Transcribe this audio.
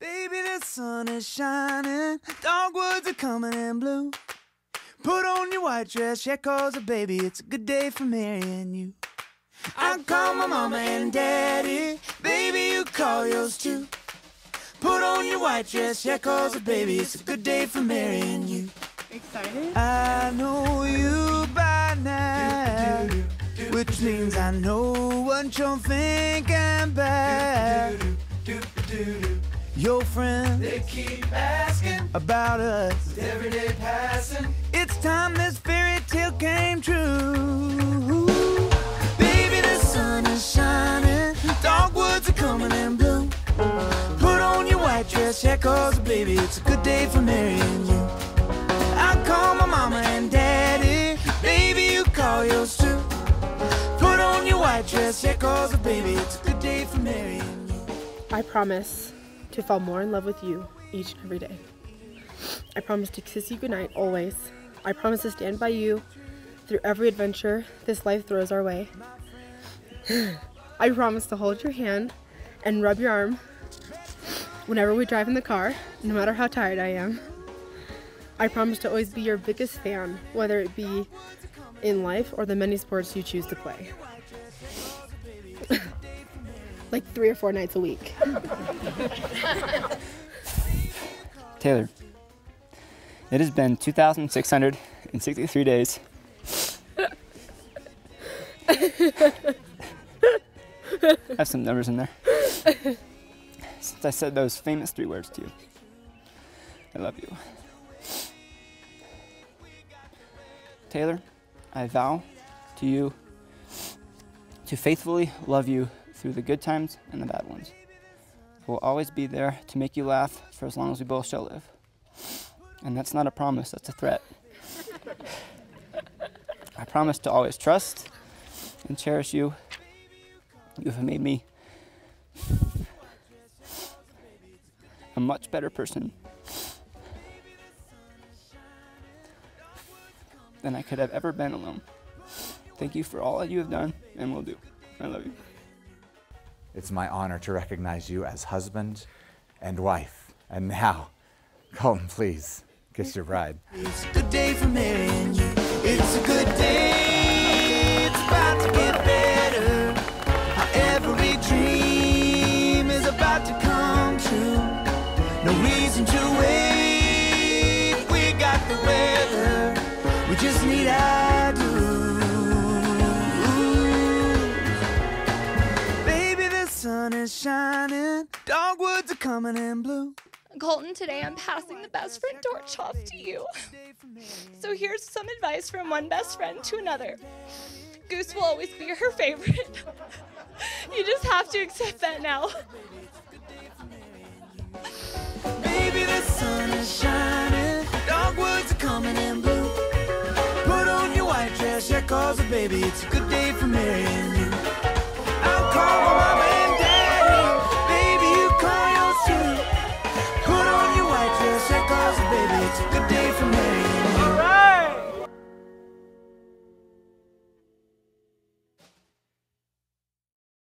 Baby, the sun is shining, dogwoods are coming in blue. Put on your white dress, yeah, cause, a baby, it's a good day for marrying you. I call my mama and daddy, baby, you call yours too. Put on your white dress, yeah, cause, a baby, it's a good day for marrying you. Excited? I know you by now, which means I know what you're thinking about. Your friends, they keep asking about us. With every day passing, it's time this fairy tale came true. Baby, the sun is shining, dogwoods are coming in bloom. Put on your white dress, yeah, cause baby, it's a good day for marrying you. I call my mama and daddy, baby, you call yours too. Put on your white dress, yeah, cause baby, it's a good day for marrying you. I promise to fall more in love with you each and every day. I promise to kiss you goodnight always. I promise to stand by you through every adventure this life throws our way. I promise to hold your hand and rub your arm whenever we drive in the car, no matter how tired I am. I promise to always be your biggest fan, whether it be in life or the many sports you choose to play. Like three or four nights a week. Taylor, it has been 2,663 days. I have some numbers in there. Since I said those famous three words to you. I love you. Taylor, I vow to you to faithfully love you through the good times and the bad ones. We'll always be there to make you laugh for as long as we both shall live. And that's not a promise, that's a threat. I promise to always trust and cherish you. You have made me a much better person than I could have ever been alone. Thank you for all that you have done and will do. I love you. It's my honor to recognize you as husband and wife. And now, Coulton, please kiss your bride. It's a good day for marrying you. It's a good day. It's about to get better. Our every dream is about to come true. No reason to wait. We got the weather. We just need our Dogwoods are coming in blue. Coulton, today I'm passing the best friend torch off to you. So here's some advice from one best friend to another. Goose will always be her favorite. you just have to accept that now. Baby, the sun is shining. Dogwoods are coming in blue. Put on your white dress, yeah, cause baby, it's a good day for marrying you. I'll call my mama